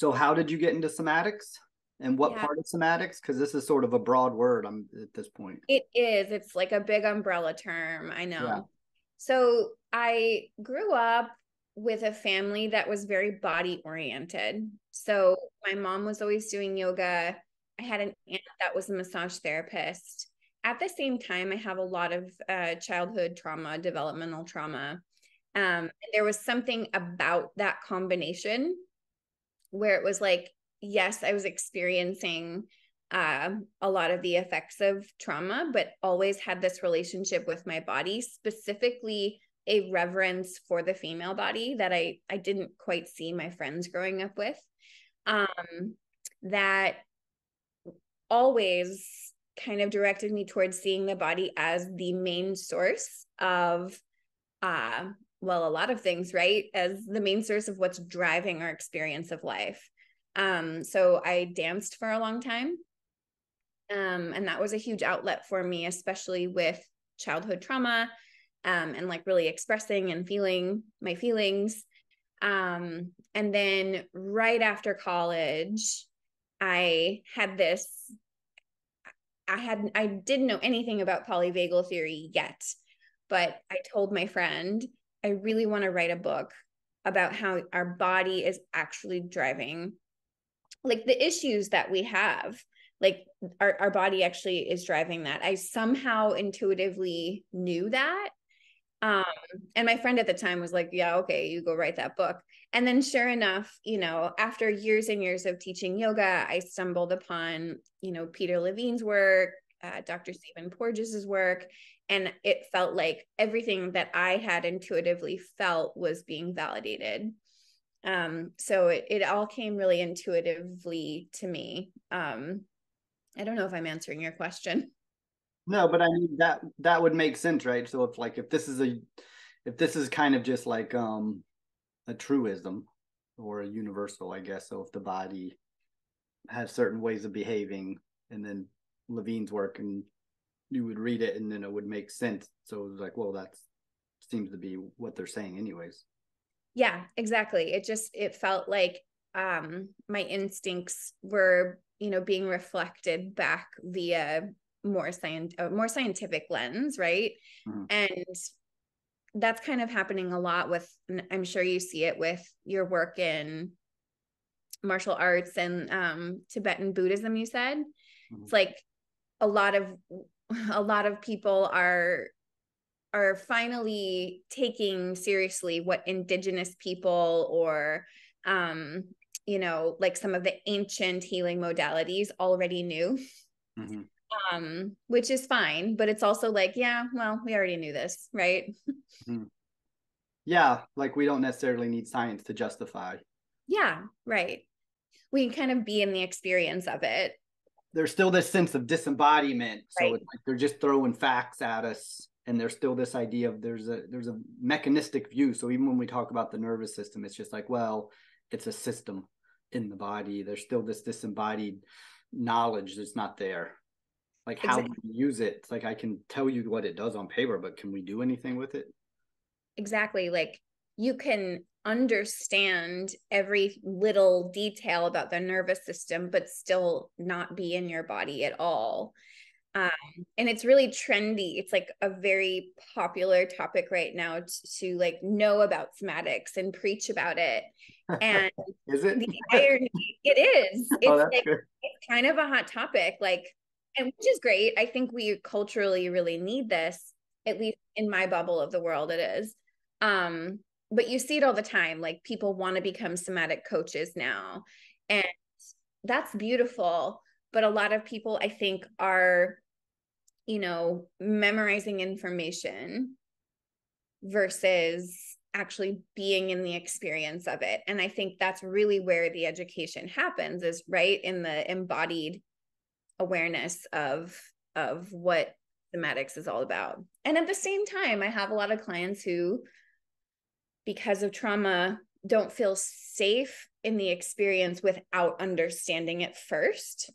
So how did you get into somatics? And what Yeah. part of somatics? Because this is sort of a broad word I'm at this point. It is. It's like a big umbrella term. I know. Yeah. So I grew up with a family that was very body oriented. So my mom was always doing yoga. I had an aunt that was a massage therapist. At the same time, I have a lot of uh, childhood trauma, developmental trauma. Um, and there was something about that combination where it was like, yes, I was experiencing uh, a lot of the effects of trauma, but always had this relationship with my body, specifically a reverence for the female body that I I didn't quite see my friends growing up with. Um, that always kind of directed me towards seeing the body as the main source of uh well a lot of things right as the main source of what's driving our experience of life. Um so i danced for a long time um and that was a huge outlet for me especially with childhood trauma um and like really expressing and feeling my feelings. Um and then right after college i had this i had i didn't know anything about polyvagal theory yet but i told my friend i really want to write a book about how our body is actually driving like the issues that we have like our, our body actually is driving that. I somehow intuitively knew that um and my friend at the time was like yeah okay you go write that book. And then sure enough you know after years and years of teaching yoga i stumbled upon you know peter levine's work uh, dr stephen porges's work and it felt like everything that i had intuitively felt was being validated um so it, it all came really intuitively to me um i don't know if i'm answering your question No, but I mean that that would make sense, right? So if like if this is a if this is kind of just like um a truism or a universal, I guess. So if the body has certain ways of behaving and then Levine's work and you would read it and then it would make sense. So it was like, well, that seems to be what they're saying anyways. yeah exactly it just it felt like um my instincts were you know being reflected back via more science a more scientific lens right Mhm. and that's kind of happening a lot with i'm sure you see it with your work in martial arts and um tibetan buddhism you said Mhm. it's like a lot of a lot of people are are finally taking seriously what indigenous people or um you know like some of the ancient healing modalities already knew. Mhm. um which is fine but it's also like yeah well we already knew this right? Yeah, like we don't necessarily need science to justify. yeah right. We can kind of be in the experience of it There's still this sense of disembodiment. So Right. it's like they're just throwing facts at us and there's still this idea of there's a there's a mechanistic view. So even when we talk about the nervous system, it's just like, well, it's a system in the body. There's still this disembodied knowledge that's not there. Like how do Exactly. we use it? It's like I can tell you what it does on paper, but can we do anything with it? exactly like you can understand every little detail about the nervous system but still not be in your body at all. Um, and it's really trendy. It's like a very popular topic right now to, to like know about somatics and preach about it. And Is it? the irony it is. It's oh, like it's kind of a hot topic like and which is great. I think we culturally really need this at least in my bubble of the world it is. Um but you see it all the time like people want to become somatic coaches now and that's beautiful but a lot of people i think are you know memorizing information versus actually being in the experience of it and i think that's really where the education happens is right in the embodied awareness of of what somatics is all about and at the same time i have a lot of clients who because of trauma don't feel safe in the experience without understanding it first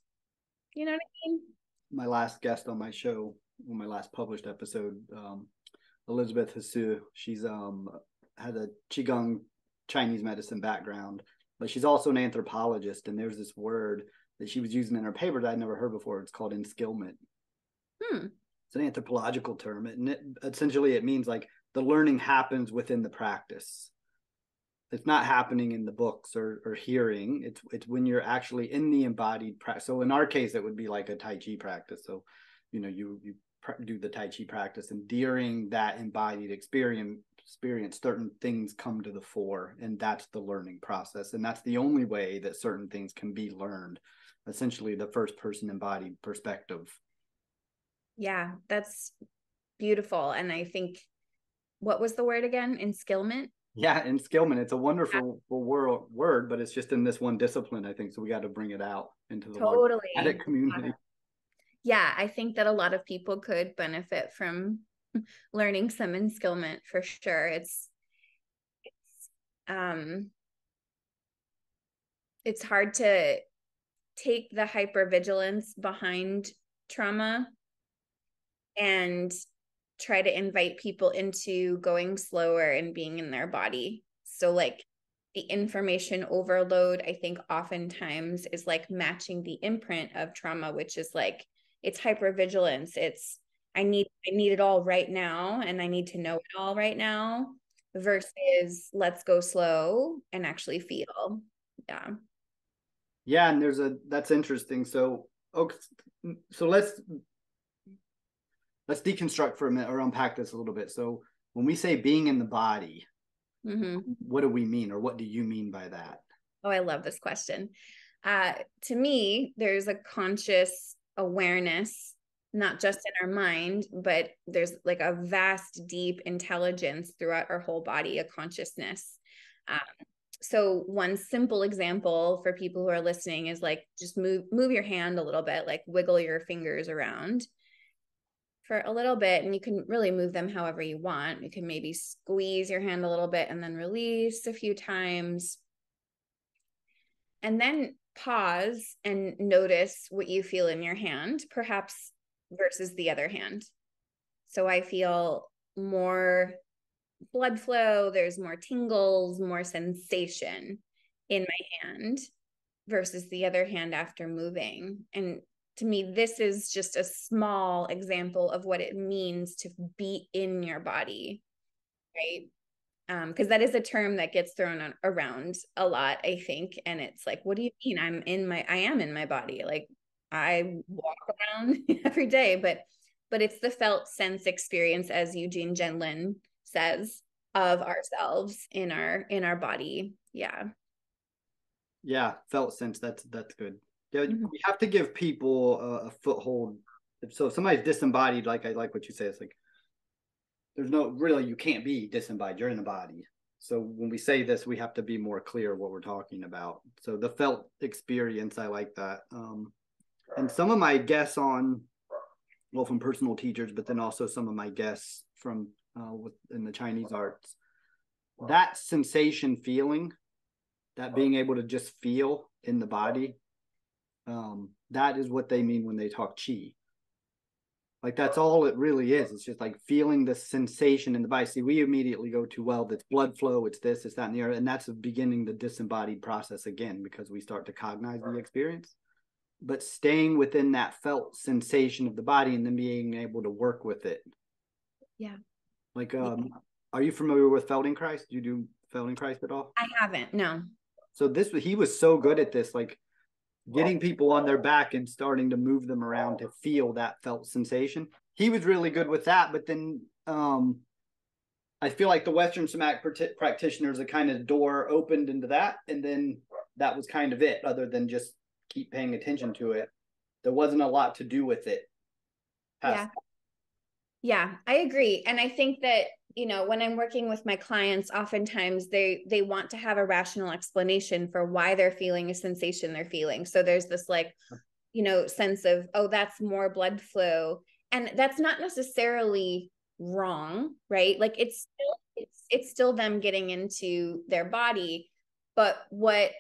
you know what i mean my last guest on my show, on my last published episode, um, Elizabeth Hasu. She's um had a qigong Chinese medicine background, but she's also an anthropologist. And there's this word that she was using in her paper that I'd never heard before. It's called enskillment. Hmm. It's an anthropological term, and it, essentially it means like the learning happens within the practice. It's not happening in the books or, or hearing. It's it's when you're actually in the embodied practice. So in our case, it would be like a Tai Chi practice. So, you know, you you do the Tai Chi practice, and during that embodied experience, experience, certain things come to the fore, and that's the learning process, and that's the only way that certain things can be learned. Essentially, the first person embodied perspective. Yeah, that's beautiful, and I think what was the word again? Enskillment. Yeah, enskillment. It's a wonderful yeah. word, word, but it's just in this one discipline, I think. So we got to bring it out into the totally community yeah, I think that a lot of people could benefit from learning some enskillment for sure. It's it's um it's hard to take the hypervigilance behind trauma and try to invite people into going slower and being in their body. So like the information overload I think oftentimes is like matching the imprint of trauma which is like it's hypervigilance. It's i need i need it all right now and i need to know it all right now versus let's go slow and actually feel. Yeah. Yeah and there's a that's interesting. So okay so let's let's deconstruct for a minute or unpack this a little bit. So when we say being in the body mm-hmm. what do we mean or what do you mean by that? Oh i love this question. Uh, to me there's a conscious awareness not just in our mind but there's like a vast deep intelligence throughout our whole body a consciousness. Um, so one simple example for people who are listening is like just move move your hand a little bit like wiggle your fingers around for a little bit and you can really move them however you want you can maybe squeeze your hand a little bit and then release a few times and then pause and notice what you feel in your hand, perhaps versus the other hand. So I feel more blood flow, there's more tingles, more sensation in my hand versus the other hand after moving. And to me, this is just a small example of what it means to be in your body, right? um because that is a term that gets thrown on, around a lot i think and it's like what do you mean? I'm in my i am in my body like i walk around every day but but it's the felt sense experience as eugene gendlin says of ourselves in our in our body. Yeah. Yeah felt sense that's that's good yeah mm-hmm. we have to give people a, a foothold. So if somebody's disembodied like i like what you say it's like there's no really you can't be disembodied you're in the body. So when we say this we have to be more clear what we're talking about. So the felt experience i like that. Um, and some of my guests on well from personal teachers but then also some of my guests from uh, with in the chinese arts. That sensation feeling that being able to just feel in the body um, that is what they mean when they talk chi like that's all it really is. It's just like feeling the sensation in the body. See, we immediately go to well, it's blood flow, it's this, it's that, and the other, and that's beginning the disembodied process again because we start to cognize the experience. But staying within that felt sensation of the body and then being able to work with it. Yeah. Like, um, are you familiar with Feldenkrais? Do you do Feldenkrais at all? I haven't. No. So this he was so good at this. Like getting people on their back and starting to move them around to feel that felt sensation. He was really good with that, but then um, I feel like the Western somatic practitioners, a kind of door opened into that, and then that was kind of it. Other than just keep paying attention to it, there wasn't a lot to do with it. yeah, yeah, I agree, and I think that you know when i'm working with my clients oftentimes they they want to have a rational explanation for why they're feeling a sensation they're feeling. So there's this like you know sense of oh that's more blood flow and that's not necessarily wrong right? Like it's still it's it's still them getting into their body but what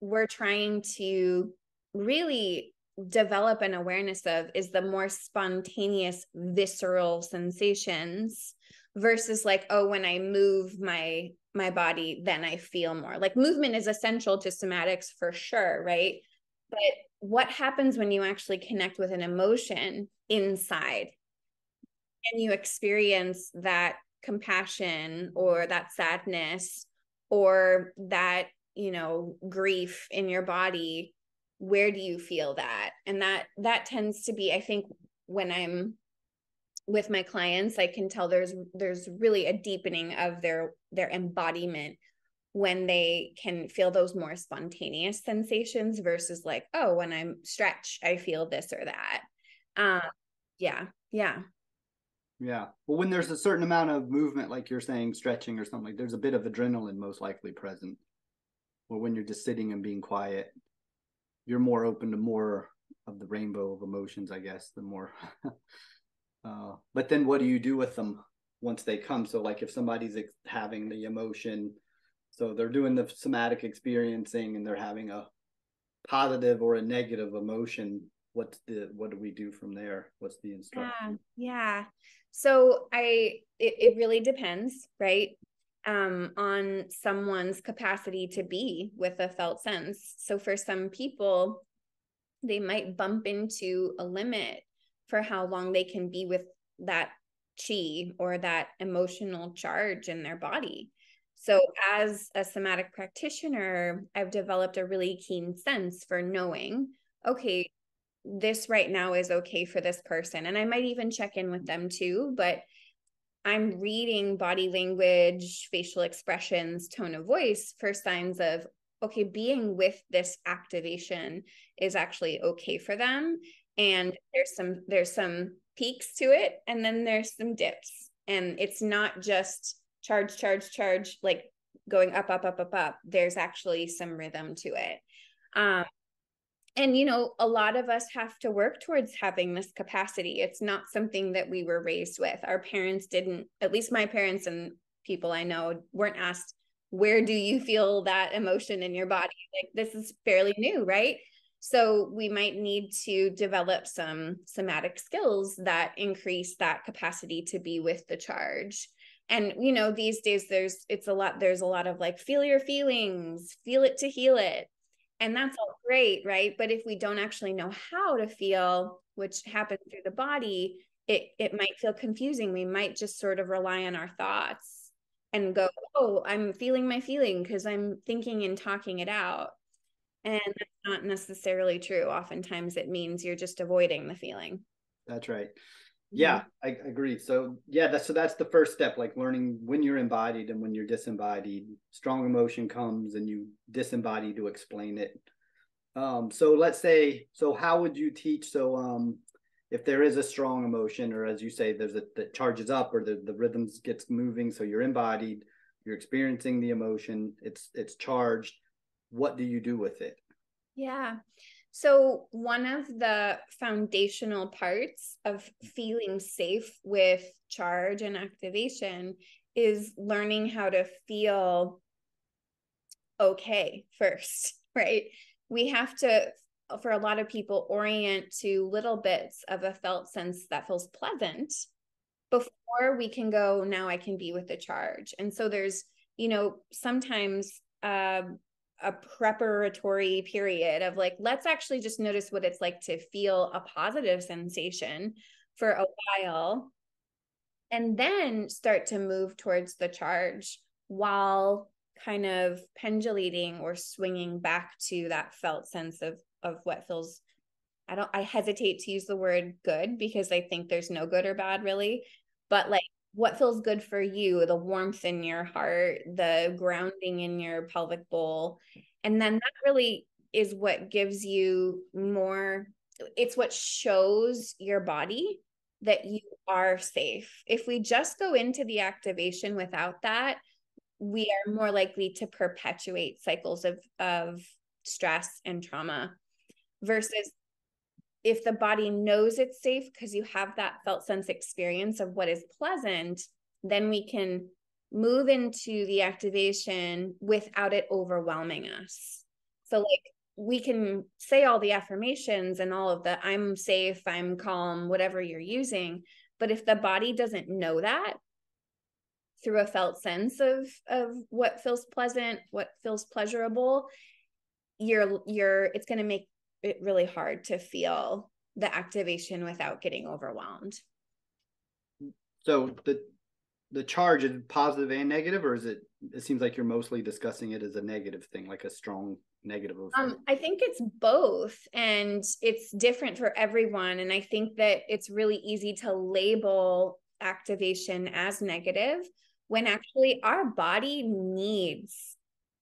we're trying to really develop an awareness of is the more spontaneous visceral sensations versus like oh when i move my my body, then I feel more. Like movement is essential to somatics for sure, right? But what happens when you actually connect with an emotion inside and you experience that compassion or that sadness or that, you know, grief in your body? Where do you feel that? And that that tends to be, I think, when I'm with my clients i can tell there's there's really a deepening of their their embodiment when they can feel those more spontaneous sensations versus like oh when i'm stretch i feel this or that. Um yeah yeah. Yeah well when there's a certain amount of movement like you're saying stretching or something like there's a bit of adrenaline most likely present. Or when you're just sitting and being quiet you're more open to more of the rainbow of emotions i guess the more Uh, but then what do you do with them once they come? So like if somebody's ex- having the emotion, so they're doing the somatic experiencing and they're having a positive or a negative emotion. What's the what do we do from there? What's the instruction? Yeah, yeah. So I it, it really depends, right? Um, on someone's capacity to be with a felt sense. So for some people, they might bump into a limit for how long they can be with that chi or that emotional charge in their body. So, as a somatic practitioner, I've developed a really keen sense for knowing, okay, this right now is okay for this person. And I might even check in with them too, but I'm reading body language, facial expressions, tone of voice for signs of, okay, being with this activation is actually okay for them. And there's some there's some peaks to it and then there's some dips. And it's not just charge charge charge like going up up up up up. There's actually some rhythm to it. Um and you know a lot of us have to work towards having this capacity it's not something that we were raised with our parents didn't at least my parents and people i know weren't asked where do you feel that emotion in your body like this is fairly new right so we might need to develop some somatic skills that increase that capacity to be with the charge. And you know, these days there's it's a lot there's a lot of like feel your feelings, feel it to heal it. And that's all great, right? But if we don't actually know how to feel, which happens through the body, it it might feel confusing. We might just sort of rely on our thoughts and go, "Oh, I'm feeling my feeling because I'm thinking and talking it out." And that's not necessarily true. Oftentimes it means you're just avoiding the feeling. That's right. Yeah, I agree. So yeah, that's so that's the first step, like learning when you're embodied and when you're disembodied. Strong emotion comes and you disembody to explain it. Um, so let's say, so how would you teach? So um, if there is a strong emotion, or as you say, there's a that charges up, or the the rhythms gets moving, so you're embodied, you're experiencing the emotion, it's it's charged what do you do with it? Yeah. So, one of the foundational parts of feeling safe with charge and activation is learning how to feel okay first, right? We have to, for a lot of people, orient to little bits of a felt sense that feels pleasant before we can go, now I can be with the charge. And so, there's, you know, sometimes uh, a preparatory period of like let's actually just notice what it's like to feel a positive sensation for a while and then start to move towards the charge while kind of pendulating or swinging back to that felt sense of of what feels I don't I hesitate to use the word good because I think there's no good or bad really but like what feels good for you, the warmth in your heart, the grounding in your pelvic bowl. And then that really is what gives you more, it's what shows your body that you are safe. If we just go into the activation without that, we are more likely to perpetuate cycles of, of stress and trauma versus if the body knows it's safe because you have that felt sense experience of what is pleasant, then we can move into the activation without it overwhelming us. So, like, we can say all the affirmations and all of the I'm safe, I'm calm, whatever you're using. But if the body doesn't know that, through a felt sense of of what feels pleasant what feels pleasurable you're you're it's going to make it really hard to feel the activation without getting overwhelmed. So the the charge is positive and negative or is it it seems like you're mostly discussing it as a negative thing like a strong negative um, i think it's both and it's different for everyone and i think that it's really easy to label activation as negative when actually our body needs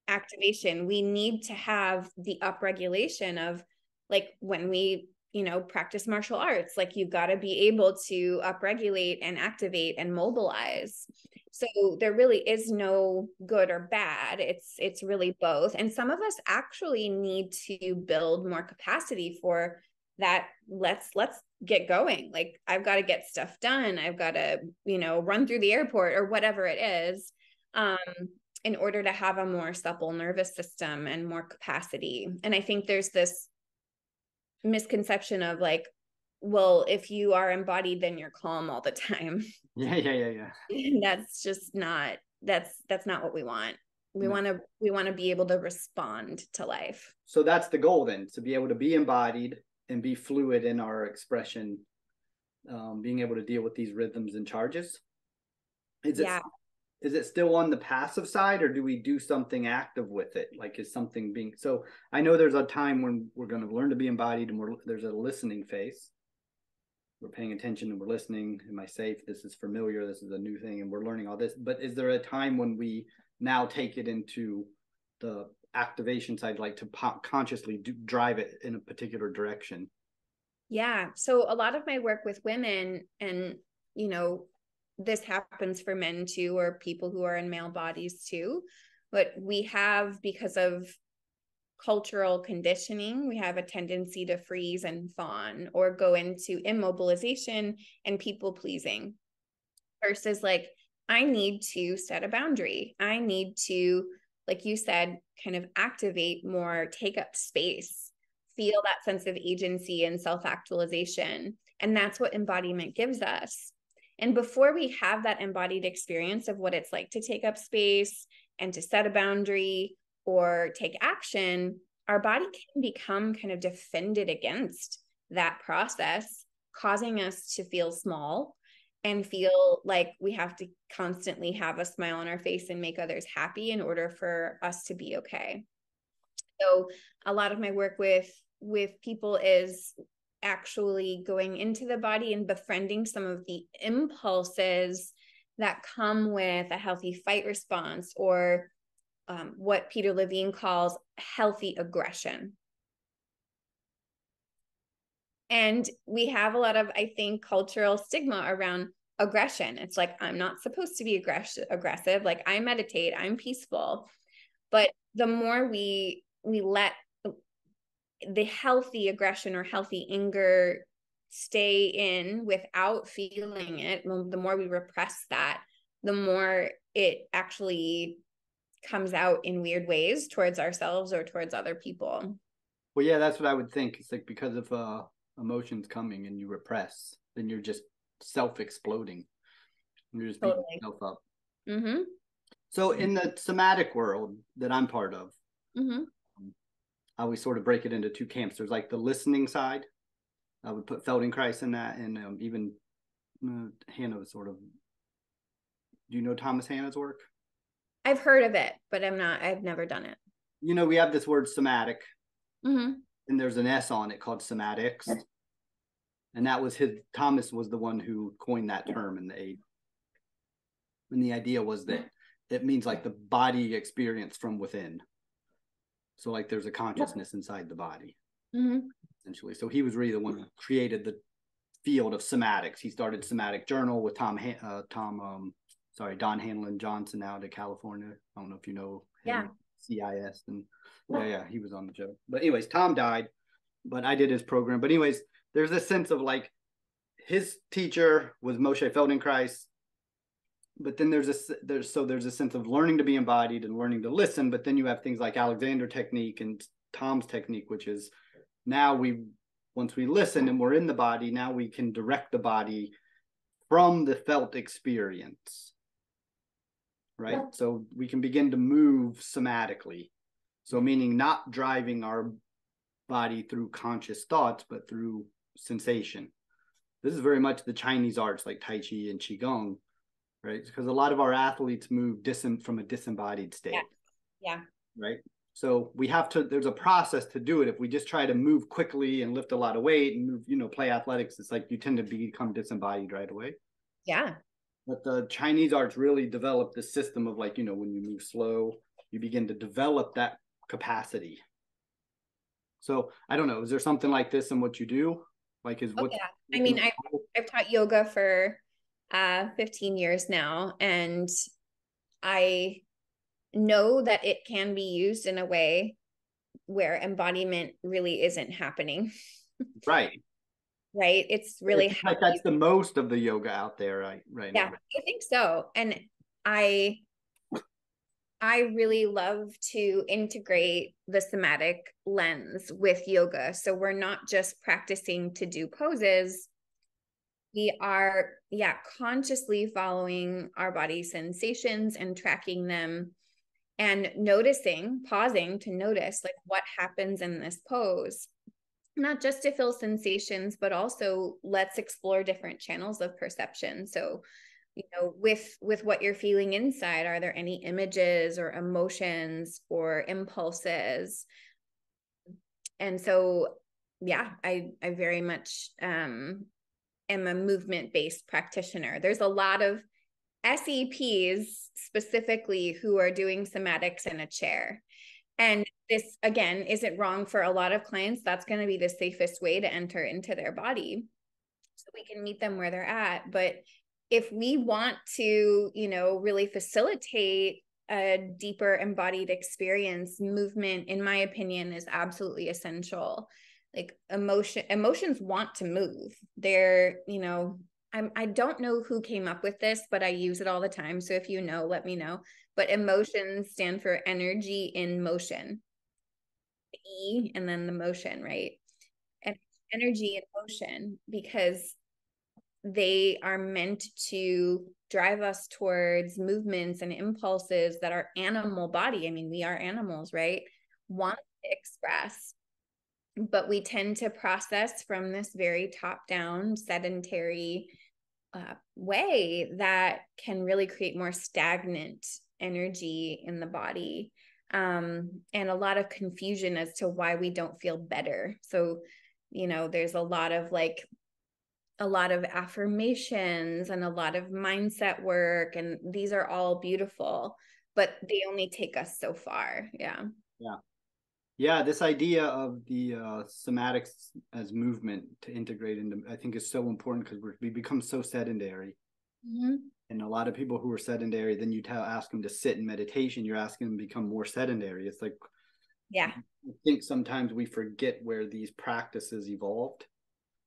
activation. We need to have the upregulation of like when we you know practice martial arts like you've got to be able to upregulate and activate and mobilize. So there really is no good or bad. It's it's really both. And some of us actually need to build more capacity for that let's let's get going. Like i've got to get stuff done. I've got to you know run through the airport or whatever it is um in order to have a more supple nervous system and more capacity. And i think there's this misconception of like well if you are embodied then you're calm all the time. Yeah yeah yeah yeah. That's just not that's that's not what we want. We no. want to we want to be able to respond to life. So that's the goal then to be able to be embodied and be fluid in our expression um, being able to deal with these rhythms and charges? Is it yeah. Is it still on the passive side or do we do something active with it? Like is something being so i know there's a time when we're going to learn to be embodied and we're there's a listening phase. We're paying attention and we're listening. Am i safe? This is familiar. This is a new thing and we're learning all this. But is there a time when we now take it into the activation side like to consciously do, drive it in a particular direction? Yeah. So a lot of my work with women and you know this happens for men too or people who are in male bodies too but we have because of cultural conditioning we have a tendency to freeze and fawn or go into immobilization and people pleasing versus like i need to set a boundary i need to like you said, kind of activate more, take up space, feel that sense of agency and self actualization. And that's what embodiment gives us. And before we have that embodied experience of what it's like to take up space and to set a boundary or take action, our body can become kind of defended against that process, causing us to feel small and feel like we have to constantly have a smile on our face and make others happy in order for us to be okay. So a lot of my work with with people is actually going into the body and befriending some of the impulses that come with a healthy fight response or um, what Peter Levine calls healthy aggression. And we have a lot of, I think, cultural stigma around aggression. It's like, I'm not supposed to be aggressive, aggressive. Like I meditate, I'm peaceful. But the more we we let the healthy aggression or healthy anger stay in without feeling it, the more we repress that, the more it actually comes out in weird ways towards ourselves or towards other people. Well, yeah, that's what I would think. It's like because of uh emotions coming and you repress, then you're just self exploding. You're just totally. beating yourself up. Mm-hmm. So in the somatic world that I'm part of, mm-hmm. I always sort of break it into two camps. There's like the listening side. I would put Feldenkrais in that, and um, even uh, Hanna sort of. Do you know Thomas Hanna's work? I've heard of it, but I'm not. I've never done it. You know, we have this word somatic, mm-hmm. and there's an S on it called somatics and that was his thomas was the one who coined that term in the eight and the idea was that it means like the body experience from within so like there's a consciousness inside the body mm-hmm. essentially. So he was really the one who created the field of somatics. He started somatic journal with tom uh, tom um sorry don hanlon johnson out of california. I don't know if you know him, yeah. Cis and yeah yeah he was on the show. But anyways tom died but i did his program. But anyways there's a sense of like his teacher was Moshe Feldenkrais, but then there's a there's so there's a sense of learning to be embodied and learning to listen. But then you have things like Alexander technique and Tom's technique, which is now we once we listen and we're in the body, now we can direct the body from the felt experience. right? So we can begin to move somatically. So meaning not driving our body through conscious thoughts, but through sensation. This is very much the Chinese arts like Tai Chi and Qigong, right? Because a lot of our athletes move dis- from a disembodied state. Yeah. yeah. Right. So we have to, there's a process to do it. If we just try to move quickly and lift a lot of weight and move, you know, play athletics, it's like you tend to become disembodied right away. Yeah. But the Chinese arts really developed the system of like, you know, when you move slow, you begin to develop that capacity. So I don't know, is there something like this in what you do? Like is oh, what yeah. I mean, I've, I've taught yoga for uh 15 years now and I know that it can be used in a way where embodiment really isn't happening. Right. right. It's really it's like that's the most of the yoga out there right right yeah, now. I think so. And I I really love to integrate the somatic lens with yoga. So we're not just practicing to do poses. We are, yeah, consciously following our body sensations and tracking them and noticing, pausing to notice like what happens in this pose. Not just to feel sensations, but also let's explore different channels of perception. So, you know, with with what you're feeling inside, are there any images or emotions or impulses? And so, yeah, I I very much um am a movement based practitioner. There's a lot of SEPs specifically who are doing somatics in a chair. And this, again, isn't wrong for a lot of clients. That's going to be the safest way to enter into their body. So we can meet them where they're at. But if we want to, you know, really facilitate a deeper embodied experience, movement, in my opinion, is absolutely essential. Like emotion, emotions want to move. They're, you know, I'm, I don't know who came up with this, but I use it all the time. So if you know, let me know. But emotions stand for energy in motion. E and then the motion, right? And energy in motion because they are meant to drive us towards movements and impulses that our animal body, I mean, we are animals, right? Want to express but we tend to process from this very top down sedentary uh, way that can really create more stagnant energy in the body um, and a lot of confusion as to why we don't feel better. So you know there's a lot of like a lot of affirmations and a lot of mindset work and these are all beautiful but they only take us so far. Yeah. Yeah yeah this idea of the uh, somatics as movement to integrate into i think is so important because we become so sedentary. Mm-hmm. and a lot of people who are sedentary then you tell ask them to sit in meditation you're asking them to become more sedentary. It's like yeah. I think sometimes we forget where these practices evolved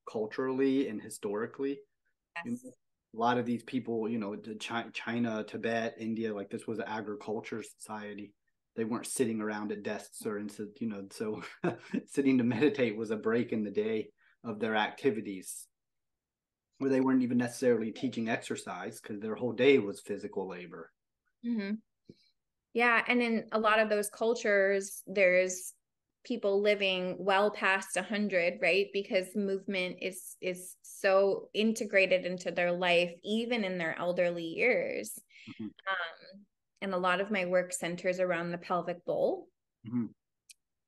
culturally and historically. Yes. you know, a lot of these people you know china tibet india like this was an agriculture society they weren't sitting around at desks or into you know so sitting to meditate was a break in the day of their activities where they weren't even necessarily teaching exercise because their whole day was physical labor mm-hmm. yeah and in a lot of those cultures there's people living well past 100 right because movement is is so integrated into their life even in their elderly years mm-hmm. um, and a lot of my work centers around the pelvic bowl. Mm-hmm.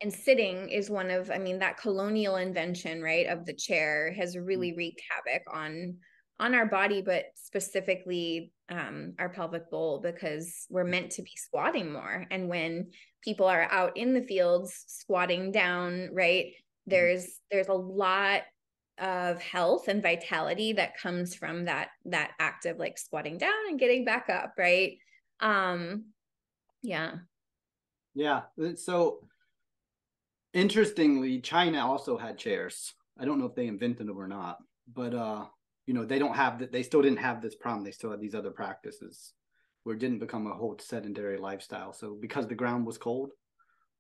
And sitting is one of, I mean, that colonial invention, right, of the chair has really mm-hmm. wreaked havoc on on our body, but specifically um, our pelvic bowl because we're meant to be squatting more. And when people are out in the fields squatting down, right, mm-hmm. there's there's a lot of health and vitality that comes from that that act of like squatting down and getting back up, right? Um yeah. Yeah so interestingly china also had chairs. I don't know if they invented them or not but uh you know they don't have that they still didn't have this problem. They still had these other practices where it didn't become a whole sedentary lifestyle. So because the ground was cold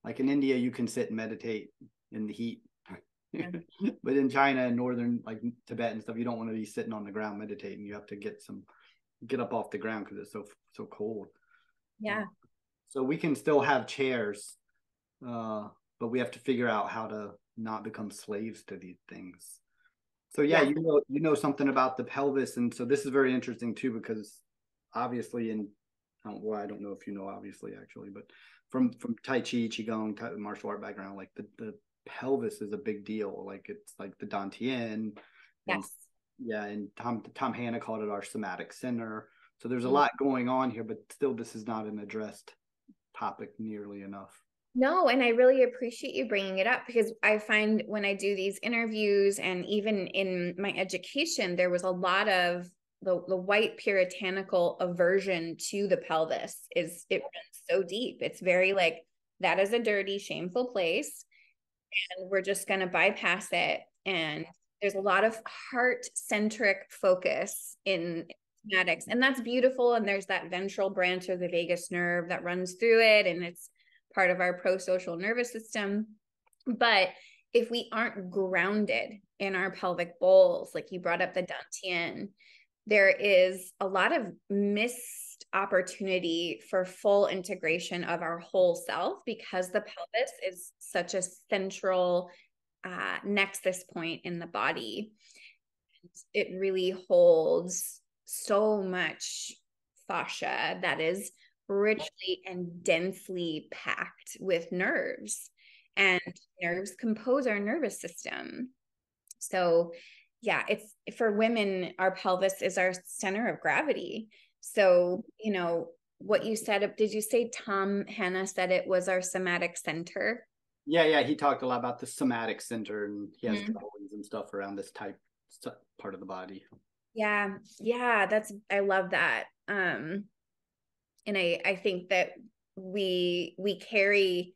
like in india you can sit and meditate in the heat. But in china and northern like tibet and stuff you don't want to be sitting on the ground meditating. You have to get some get up off the ground because it's so so cold. Yeah. So we can still have chairs, uh, but we have to figure out how to not become slaves to these things. So yeah, yeah, you know you know something about the pelvis, and so this is very interesting too because obviously in well I don't know if you know obviously actually, but from from Tai Chi, Qigong, tai, martial art background, like the the pelvis is a big deal. Like it's like the Dantian. Yes. Yeah, and Tom Tom Hanna called it our somatic center. So there's a mm-hmm. lot going on here, but still this is not an addressed topic nearly enough. No, and I really appreciate you bringing it up because I find when I do these interviews and even in my education, there was a lot of the, the white puritanical aversion to the pelvis is it runs so deep. It's very like that is a dirty, shameful place. And we're just going to bypass it. And there's a lot of heart centric focus in somatics. And that's beautiful. And there's that ventral branch of the vagus nerve that runs through it. And it's part of our pro social nervous system. But if we aren't grounded in our pelvic bowls, like you brought up the Dantian, there is a lot of missed opportunity for full integration of our whole self because the pelvis is such a central uh, nexus point in the body. It really holds so much fascia that is richly and densely packed with nerves. And nerves compose our nervous system. So yeah it's for women our pelvis is our center of gravity. So you know what you said did you say tom Hanna said it was our somatic center yeah yeah he talked a lot about the somatic center and he has mm-hmm. drawings and stuff around this type part of the body yeah yeah that's i love that um and i i think that we we carry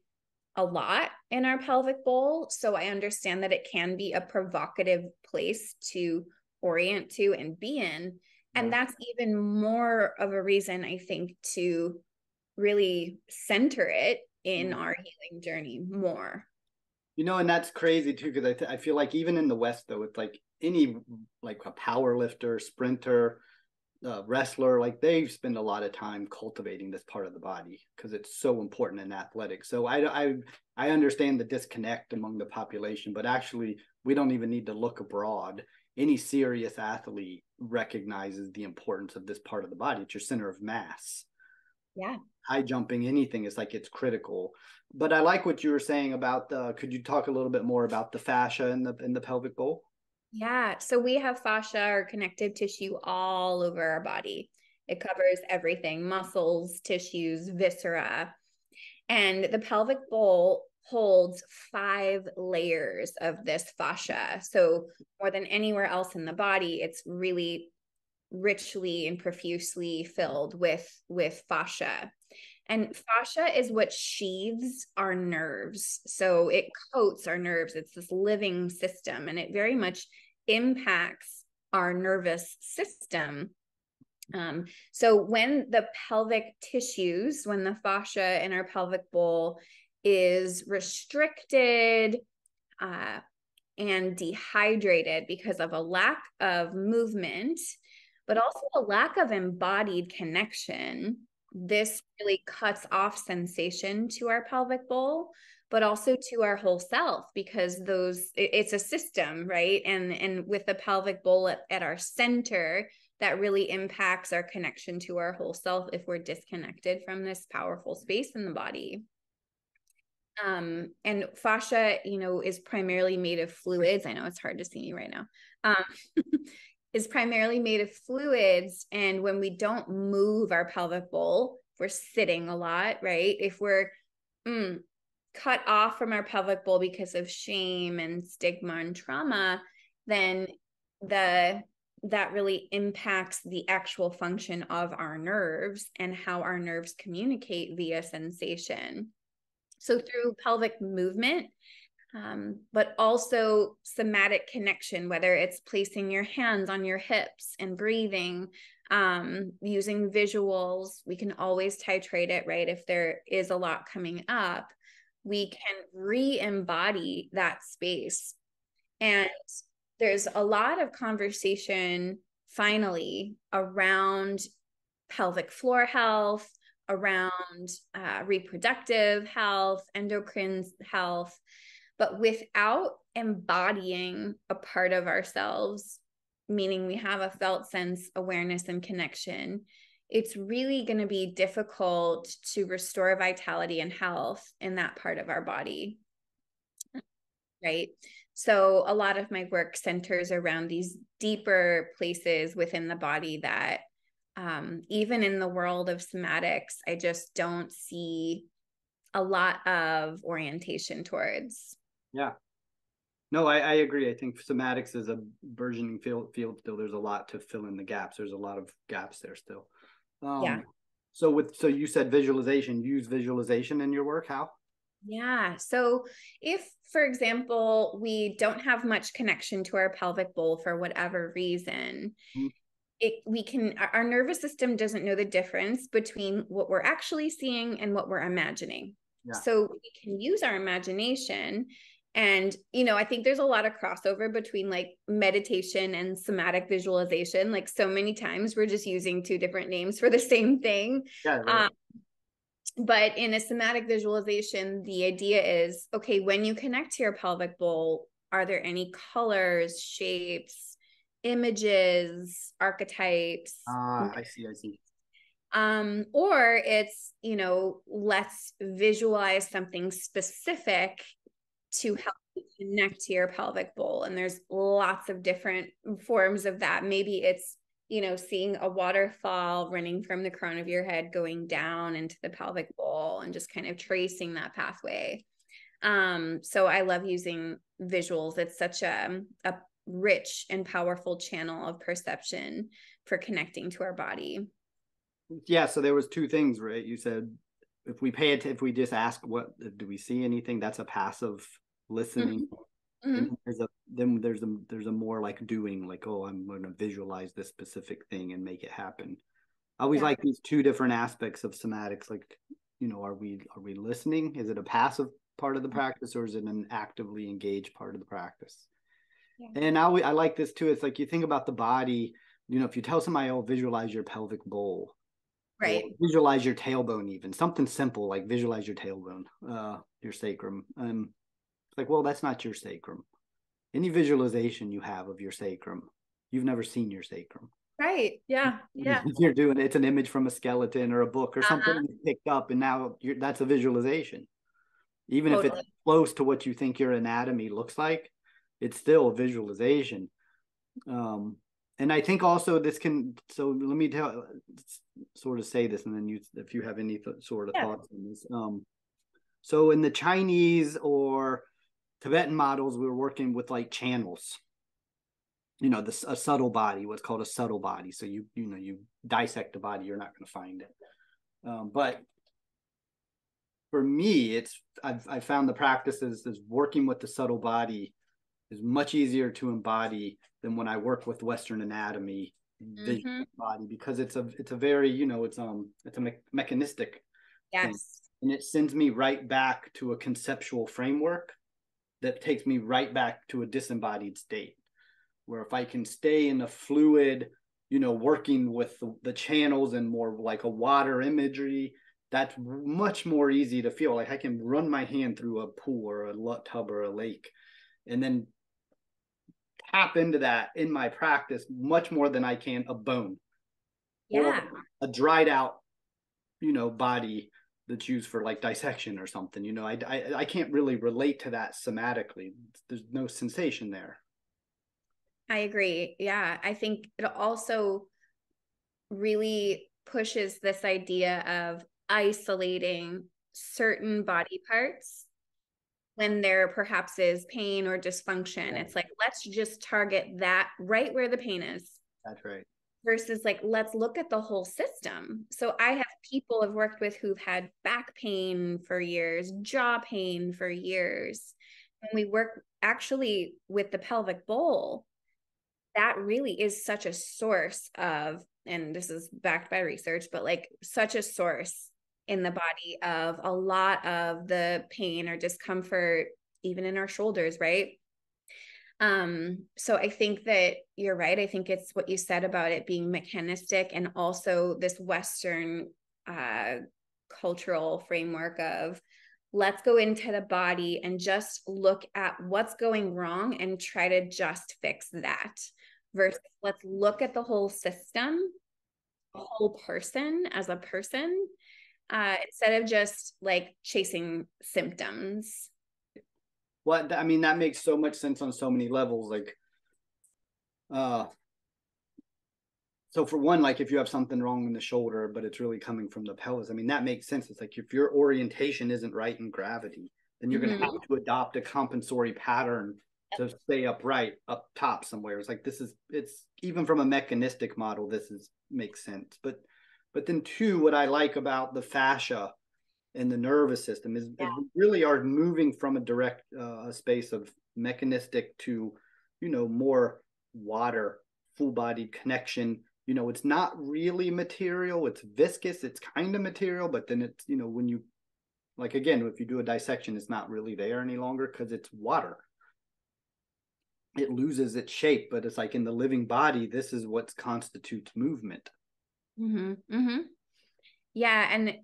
a lot in our pelvic bowl so i understand that it can be a provocative place to orient to and be in and that's even more of a reason i think to really center it in mm. our healing journey more you know and that's crazy too because I, th- I feel like even in the west though it's like any like a power lifter sprinter uh, wrestler, like they spend a lot of time cultivating this part of the body because it's so important in athletics. So I, I I understand the disconnect among the population, but actually we don't even need to look abroad. Any serious athlete recognizes the importance of this part of the body. It's your center of mass. Yeah. High jumping, anything is like it's critical. But I like what you were saying about the. Could you talk a little bit more about the fascia in the in the pelvic bowl? Yeah. So we have fascia or connective tissue all over our body. It covers everything muscles, tissues, viscera. And the pelvic bowl holds five layers of this fascia. So, more than anywhere else in the body, it's really richly and profusely filled with with fascia. And fascia is what sheathes our nerves. So it coats our nerves. It's this living system and it very much impacts our nervous system. Um, so when the pelvic tissues, when the fascia in our pelvic bowl is restricted uh, and dehydrated because of a lack of movement, but also a lack of embodied connection, this really cuts off sensation to our pelvic bowl but also to our whole self because those it's a system right? And and with the pelvic bowl at, at our center that really impacts our connection to our whole self if we're disconnected from this powerful space in the body. Um and fascia you know is primarily made of fluids. I know it's hard to see me right now. Um is primarily made of fluids and when we don't move our pelvic bowl we're sitting a lot right if we're mm, cut off from our pelvic bowl because of shame and stigma and trauma, then the that really impacts the actual function of our nerves and how our nerves communicate via sensation. So through pelvic movement, um, but also somatic connection, whether it's placing your hands on your hips and breathing, um, using visuals, we can always titrate it, right? If there is a lot coming up, we can re embody that space. And there's a lot of conversation finally around pelvic floor health, around uh, reproductive health, endocrine health, but without embodying a part of ourselves, meaning we have a felt sense, awareness, and connection, it's really going to be difficult to restore vitality and health in that part of our body. Right. So, a lot of my work centers around these deeper places within the body that, um, even in the world of somatics, I just don't see a lot of orientation towards. Yeah. No, I, I agree. I think somatics is a burgeoning field, field still. There's a lot to fill in the gaps. There's a lot of gaps there still. Um, yeah. So with so you said visualization. Use visualization in your work. How? Yeah. So if, for example, we don't have much connection to our pelvic bowl for whatever reason, mm-hmm. it we can our nervous system doesn't know the difference between what we're actually seeing and what we're imagining. Yeah. So we can use our imagination and, you know, I think there's a lot of crossover between like meditation and somatic visualization. Like so many times we're just using two different names for the same thing. Yeah, right. um, but in a somatic visualization, the idea is okay, when you connect to your pelvic bowl, are there any colors, shapes, images, archetypes? Ah, I see, I see. Um, or it's, you know, let's visualize something specific to help connect to your pelvic bowl. And there's lots of different forms of that. Maybe it's, you know, seeing a waterfall running from the crown of your head going down into the pelvic bowl and just kind of tracing that pathway. Um, so I love using visuals. It's such a, a rich and powerful channel of perception for connecting to our body. Yeah. So there was two things, right? You said if we pay it, if we just ask what do we see anything, that's a passive listening. Mm-hmm. There's a then there's a there's a more like doing like oh I'm going to visualize this specific thing and make it happen. I always yeah. like these two different aspects of somatics. Like you know, are we are we listening? Is it a passive part of the mm-hmm. practice or is it an actively engaged part of the practice? Yeah. And now I like this too. It's like you think about the body. You know, if you tell somebody, "Oh, visualize your pelvic bowl," right? Visualize your tailbone, even something simple like visualize your tailbone, uh, your sacrum. Um, like, well, that's not your sacrum. Any visualization you have of your sacrum, you've never seen your sacrum. Right. Yeah. Yeah. You're doing it's an image from a skeleton or a book or uh-huh. something you picked up, and now that's a visualization. Even totally. if it's close to what you think your anatomy looks like, it's still a visualization. Um, and I think also this can. So let me tell, sort of say this, and then you, if you have any th- sort of yeah. thoughts on this. Um, so in the Chinese or Tibetan models, we were working with like channels. You know, this a subtle body, what's called a subtle body. So you you know you dissect the body, you're not going to find it. Um, but for me, it's I've I found the practices is working with the subtle body is much easier to embody than when I work with Western anatomy mm-hmm. body because it's a it's a very you know it's um it's a me- mechanistic yes thing. and it sends me right back to a conceptual framework that takes me right back to a disembodied state where if i can stay in a fluid you know working with the, the channels and more like a water imagery that's much more easy to feel. Like i can run my hand through a pool or a tub or a lake and then tap into that in my practice much more than i can a bone yeah. a dried out you know body that's used for like dissection or something you know I, I i can't really relate to that somatically. There's no sensation there. I agree. Yeah i think it also really pushes this idea of isolating certain body parts when there perhaps is pain or dysfunction. It's like let's just target that right where the pain is. That's right versus like let's look at the whole system. So i have people i've worked with who've had back pain for years jaw pain for years. And we work actually with the pelvic bowl. That really is such a source of and this is backed by research but like such a source in the body of a lot of the pain or discomfort even in our shoulders right um, so I think that you're right. I think it's what you said about it being mechanistic and also this Western uh, cultural framework of let's go into the body and just look at what's going wrong and try to just fix that versus let's look at the whole system the whole person as a person uh, instead of just like chasing symptoms well i mean that makes so much sense on so many levels like uh so for one like if you have something wrong in the shoulder but it's really coming from the pelvis i mean that makes sense. It's like if your orientation isn't right in gravity then you're mm-hmm. going to have to adopt a compensatory pattern to stay upright up top somewhere. It's like this is it's even from a mechanistic model this is makes sense. But but then two what i like about the fascia and the nervous system is, yeah. really are moving from a direct uh, space of mechanistic to you know more water full bodied connection you know it's not really material it's viscous it's kind of material but then it's you know when you like again if you do a dissection it's not really there any longer because it's water it loses its shape but it's like in the living body this is what constitutes movement mm-hmm. Mm-hmm. yeah and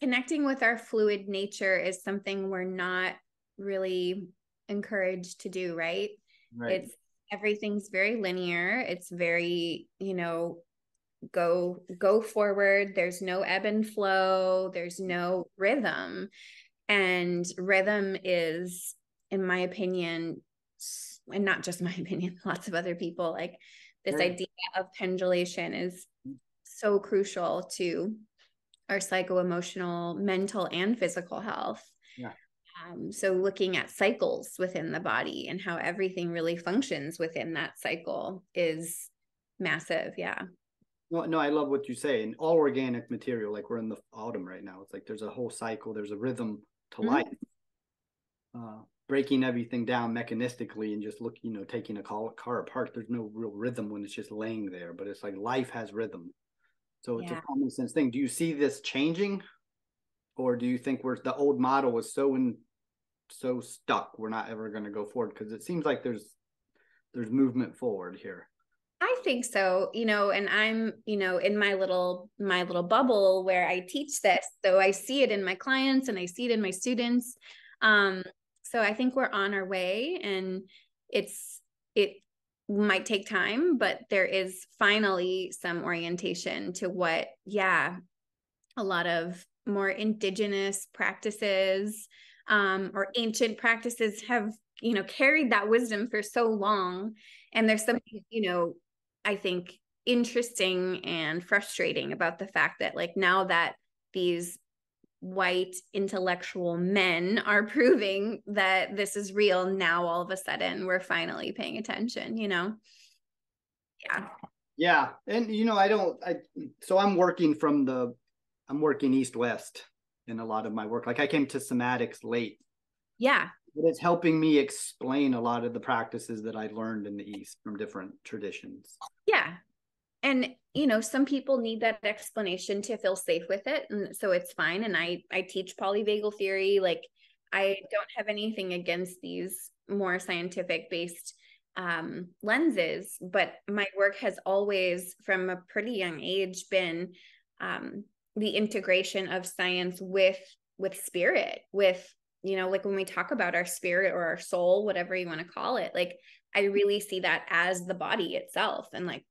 connecting with our fluid nature is something we're not really encouraged to do right, right. it's everything's very linear. It's very you know go go forward. There's no ebb and flow. There's no rhythm. And rhythm is in my opinion and not just my opinion lots of other people like this right. idea of pendulation is so crucial to our psycho-emotional mental and physical health yeah um, so looking at cycles within the body and how everything really functions within that cycle is massive. Yeah. No, no, I love what you say. And all organic material, like we're in the autumn right now. It's like there's a whole cycle, there's a rhythm to mm-hmm. life. Uh, breaking everything down mechanistically and just look, you know, taking a car, car apart, there's no real rhythm when it's just laying there. But it's like life has rhythm. So it's yeah. a common sense thing. Do you see this changing? Or do you think we're the old model was so in so stuck we're not ever going to go forward because it seems like there's there's movement forward here i think so you know and i'm you know in my little my little bubble where i teach this so i see it in my clients and i see it in my students um so i think we're on our way and it's it might take time but there is finally some orientation to what yeah a lot of more indigenous practices um, or ancient practices have you know carried that wisdom for so long. And there's something you know i think interesting and frustrating about the fact that like now that these white intellectual men are proving that this is real now all of a sudden we're finally paying attention you know yeah yeah and you know i don't i so i'm working from the i'm working east west in a lot of my work. Like I came to somatics late. Yeah. But it's helping me explain a lot of the practices that I learned in the East from different traditions. Yeah. And you know, some people need that explanation to feel safe with it. And so it's fine. And I I teach polyvagal theory. Like I don't have anything against these more scientific based um lenses, but my work has always from a pretty young age been um the integration of science with with spirit with you know like when we talk about our spirit or our soul whatever you want to call it like i really see that as the body itself and like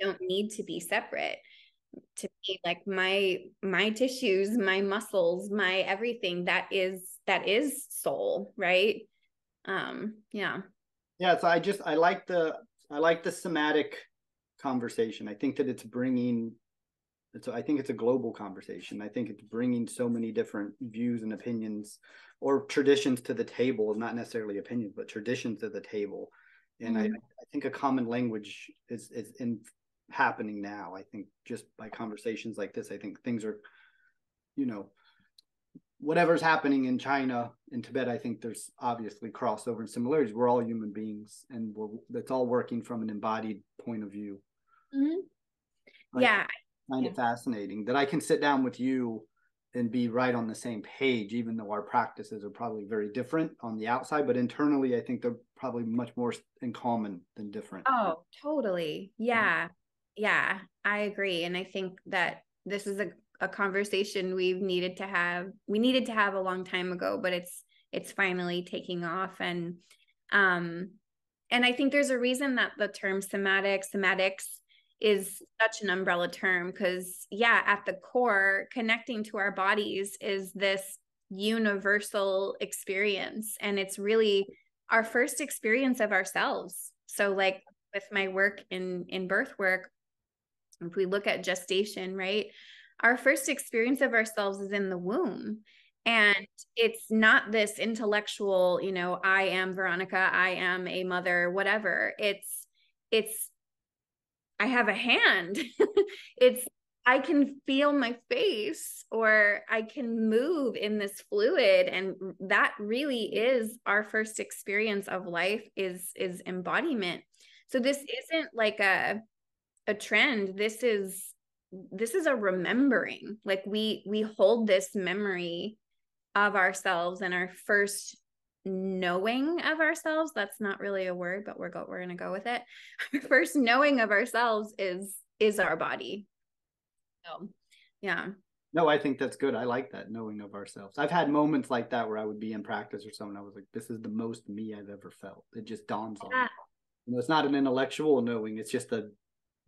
don't need to be separate to me like my my tissues my muscles my everything that is that is soul right um yeah yeah so i just i like the i like the somatic conversation i think that it's bringing it's I think it's a global conversation. I think it's bringing so many different views and opinions or traditions to the table, not necessarily opinions, but traditions to the table. And mm-hmm. I, I think a common language is is in happening now. I think just by conversations like this, I think things are, you know, whatever's happening in China in Tibet, I think there's obviously crossover and similarities. We're all human beings, and we're it's all working from an embodied point of view. Mm-hmm. Like, yeah, find yeah. it fascinating that I can sit down with you and be right on the same page, even though our practices are probably very different on the outside, but internally, I think they're probably much more in common than different. Oh, totally. Yeah. Yeah, I agree. And I think that this is a, a conversation we've needed to have we needed to have a long time ago but it's it's finally taking off and um and i think there's a reason that the term somatic somatics is such an umbrella term because yeah at the core connecting to our bodies is this universal experience and it's really our first experience of ourselves. So like with my work in in birth work if we look at gestation right our first experience of ourselves is in the womb and it's not this intellectual you know i am veronica i am a mother whatever. It's it's i have a hand. It's i can feel my face or i can move in this fluid and that really is our first experience of life is is embodiment. So this isn't like a a trend. This is this is a remembering. Like we we hold this memory of ourselves and our first knowing of ourselves that's not really a word but we're go we're going to go with it. Our first knowing of ourselves is is our body. So yeah. No i think that's good. I like that knowing of ourselves. I've had moments like that where i would be in practice or something i was like this is the most me i've ever felt. It just dawns on me. You know, it's not an intellectual knowing it's just a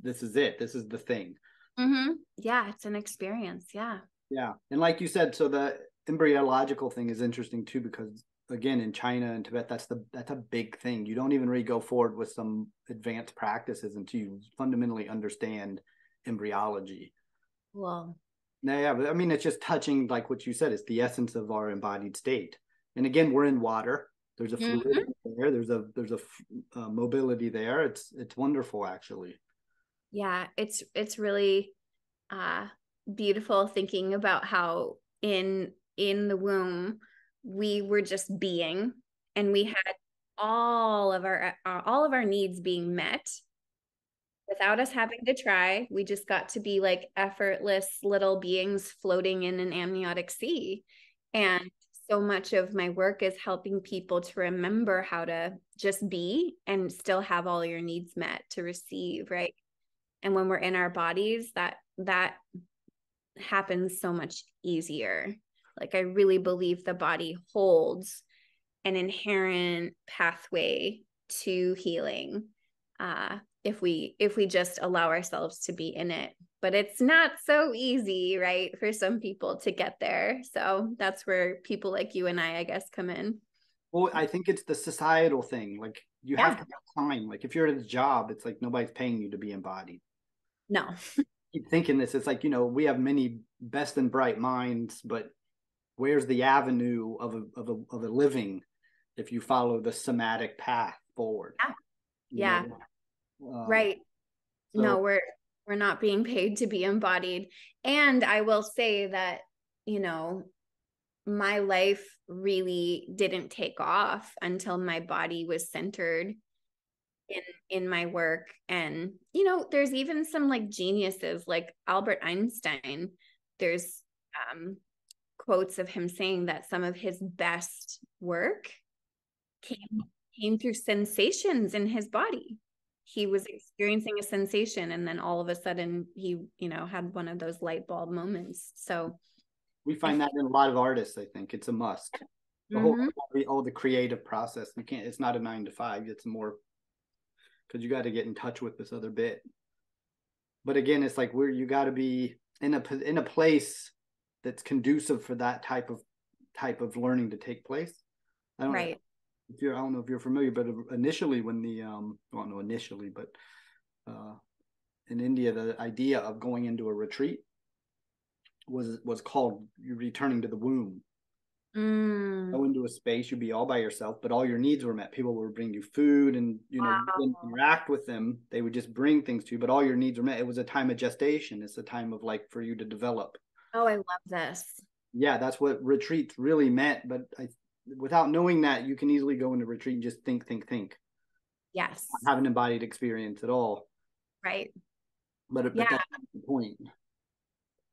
this is it this is the thing. Mm-hmm. yeah it's an experience yeah. Yeah and like you said so the embryological thing is interesting too because again in china and tibet that's the that's a big thing. You don't even really go forward with some advanced practices until you fundamentally understand embryology. Well yeah but i mean it's just touching like what you said it's the essence of our embodied state. And again we're in water. There's a fluid mm-hmm. there. There's a there's a uh, mobility there. It's it's wonderful actually. Yeah it's it's really uh beautiful thinking about how in in the womb we were just being and we had all of our uh, all of our needs being met without us having to try. We just got to be like effortless little beings floating in an amniotic sea. And so much of my work is helping people to remember how to just be and still have all your needs met to receive right? And when we're in our bodies that that happens so much easier like I really believe the body holds an inherent pathway to healing uh, if we if we just allow ourselves to be in it. But it's not so easy right for some people to get there. So that's where people like you and i i guess come in. Well i think it's the societal thing. Like you yeah. have to have time. Like if you're at a job it's like nobody's paying you to be embodied. No. Keep thinking this. It's like you know we have many best and bright minds but where's the avenue of a of a of a living if you follow the somatic path forward? Yeah, yeah. Um, right. so, no we're we're not being paid to be embodied. And i will say that you know my life really didn't take off until my body was centered in in my work. And you know there's even some like geniuses like albert einstein. There's um quotes of him saying that some of his best work came came through sensations in his body. He was experiencing a sensation and then all of a sudden he you know had one of those light bulb moments. So we find that in a lot of artists i think. It's a must. The mm-hmm. whole all the creative process you can't it's not a nine to five it's more because you got to get in touch with this other bit. But again it's like where you got to be in a in a place that's conducive for that type of type of learning to take place. I don't right. Know if you're, I don't know if you're familiar, but initially when the um, well, no, initially, but uh, in India, the idea of going into a retreat was was called returning to the womb. Mm. Go into a space, you'd be all by yourself, but all your needs were met. People would bring you food, and you know, wow. you interact with them. They would just bring things to you, but all your needs were met. It was a time of gestation. It's a time of like for you to develop. Oh, I love this. Yeah, that's what retreats really meant. But I, without knowing that, you can easily go into retreat and just think, think, think. Yes. Not have an embodied experience at all. Right. But, but yeah. that's the point.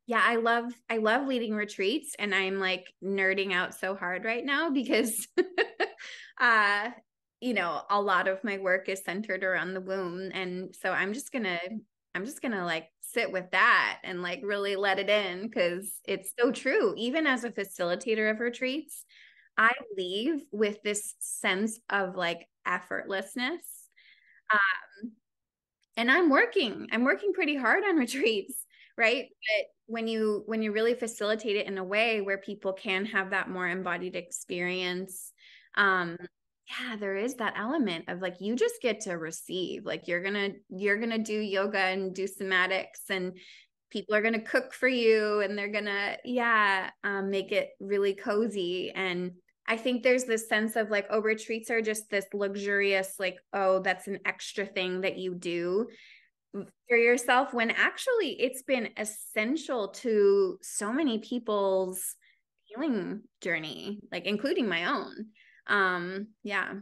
Yeah, I love I love leading retreats and I'm like nerding out so hard right now because uh you know, a lot of my work is centered around the womb and so I'm just going to I'm just going to like sit with that and like really let it in because it's so true. Even as a facilitator of retreats, I leave with this sense of like effortlessness. Um, and I'm working, I'm working pretty hard on retreats, right? But when you when you really facilitate it in a way where people can have that more embodied experience, um, yeah there is that element of like you just get to receive like you're gonna you're gonna do yoga and do somatics and people are gonna cook for you and they're gonna yeah um, make it really cozy. And i think there's this sense of like oh retreats are just this luxurious like oh that's an extra thing that you do for yourself when actually it's been essential to so many people's healing journey like including my own um yeah.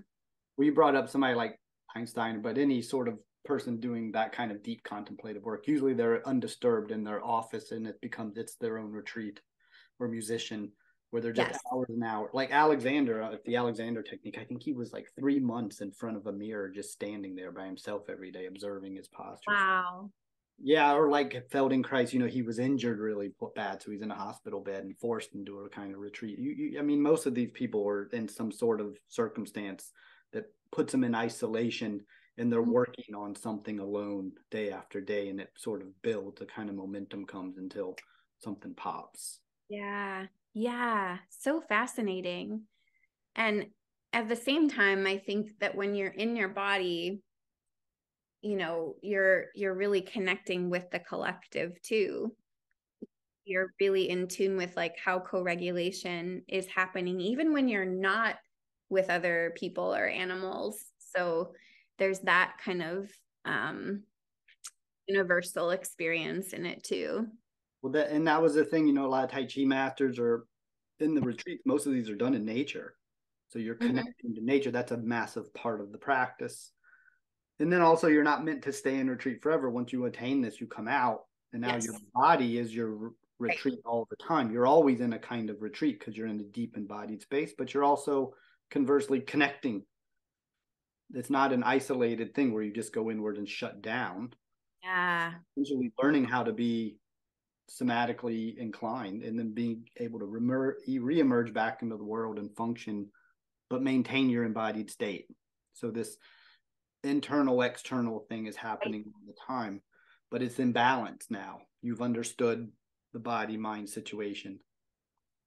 We brought up somebody like einstein but any sort of person doing that kind of deep contemplative work usually they're undisturbed in their office and it becomes it's their own retreat or musician where they're just yes. hours and hours like alexander uh, the alexander technique i think he was like three months in front of a mirror just standing there by himself every day observing his posture wow yeah, or like Feldenkrais, you know, he was injured really bad, so he's in a hospital bed and forced into a kind of retreat. You, you, I mean, most of these people are in some sort of circumstance that puts them in isolation, and they're mm-hmm. working on something alone day after day, and it sort of builds. A kind of momentum comes until something pops. Yeah, yeah, so fascinating, and at the same time, I think that when you're in your body you know you're you're really connecting with the collective too. You're really in tune with like how co-regulation is happening even when you're not with other people or animals. So there's that kind of um universal experience in it too. Well that and that was the thing you know a lot of tai chi masters are in the retreat most of these are done in nature. So you're mm-hmm. connecting mm-hmm. to nature. That's a massive part of the practice and then also you're not meant to stay in retreat forever. Once you attain this you come out. And now yes. your body is your retreat right. all the time. You're always in a kind of retreat because you're in a deep embodied space but you're also conversely connecting. It's not an isolated thing where you just go inward and shut down. Yeah. Usually learning how to be somatically inclined and then being able to remer- re-emerge back into the world and function but maintain your embodied state. So this internal external thing is happening all the time but it's in balance now. You've understood the body mind situation.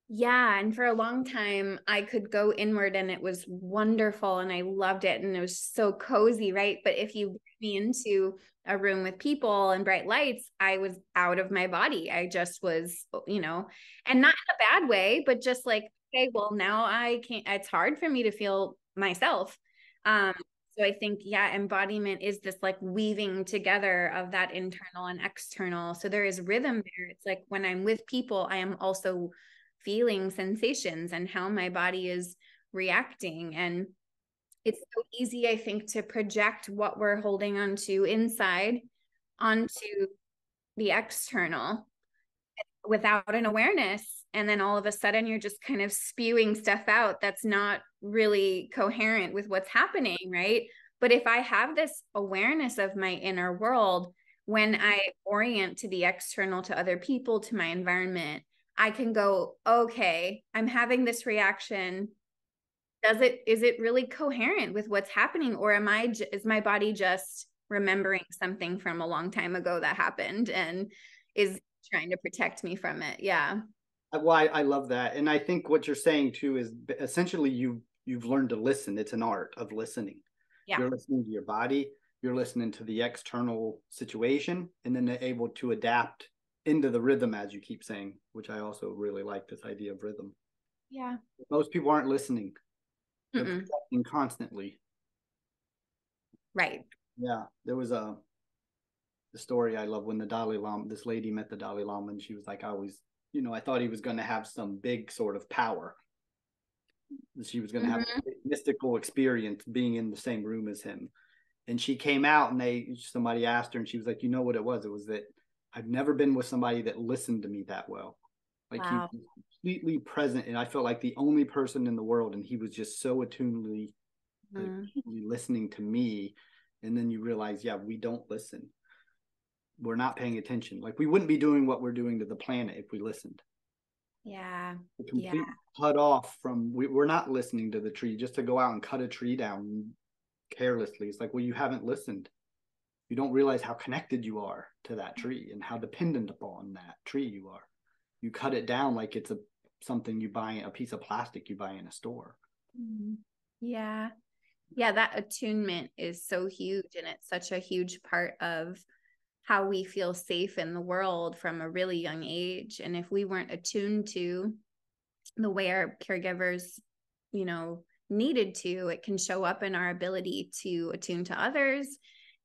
Yeah and for a long time i could go inward and it was wonderful and i loved it and it was so cozy right? But if you bring me into a room with people and bright lights i was out of my body. I just was you know and not in a bad way but just like okay well now i can't it's hard for me to feel myself. Um so I think, yeah, embodiment is this like weaving together of that mm-hmm. internal and external. So there is rhythm there. It's like when I'm with people, I am also feeling sensations and how my body is reacting. And it's so easy, I think, to project what we're holding onto inside onto the external without an awareness and then all of a sudden you're just kind of spewing stuff out that's not really coherent with what's happening right? But if i have this awareness of my inner world when mm-hmm. i orient to the external to other people to my environment i can go okay i'm having this reaction. Does it is it really coherent with what's happening or am i is my body just remembering something from a long time ago that happened and is trying to protect me from it? Yeah. Why I, I love that and i think what you're saying too is essentially you you've learned to listen. It's an art of listening. Yeah. you're listening to your body you're listening to the external situation and then they're able to adapt into the rhythm as you keep saying which i also really like this idea of rhythm. Yeah. Most people aren't listening. They're constantly. Right. Yeah there was a the story i love when the dalai lama this lady met the dalai lama and she was like i always you know, I thought he was going to have some big sort of power. She was going to mm-hmm. have a mystical experience being in the same room as him. And she came out and they somebody asked her and she was like, "You know what it was? It was that I've never been with somebody that listened to me that well. Like wow. he was completely present and I felt like the only person in the world and he was just so attunedly mm-hmm. listening to me and then you realize, yeah, we don't listen we're not paying attention. Like we wouldn't be doing what we're doing to the planet if we listened. Yeah. complete yeah. cut off from we, we're not listening to the tree just to go out and cut a tree down carelessly. It's like, well, you haven't listened. You don't realize how connected you are to that tree and how dependent upon that tree you are. You cut it down like it's a something you buy a piece of plastic you buy in a store. Mm-hmm. Yeah. Yeah, that attunement is so huge and it's such a huge part of how we feel safe in the world from a really young age. And if we weren't attuned to the way our caregivers, you know, needed to, it can show up in our ability to attune to others,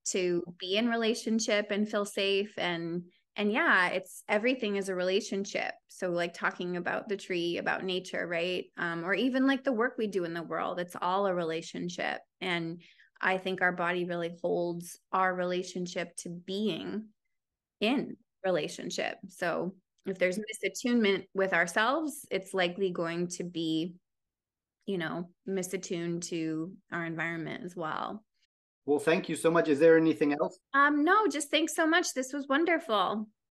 to be in relationship and feel safe and and yeah it's everything is a relationship so like talking about the tree about nature right um, or even like the work we do in the world it's all a relationship and I think our body really holds our relationship to being in relationship. So if there's misattunement with ourselves, it's likely going to be, you know, misattuned to our environment as well. Well, thank you so much. Is there anything else? Um, no, just thanks so much. This was wonderful.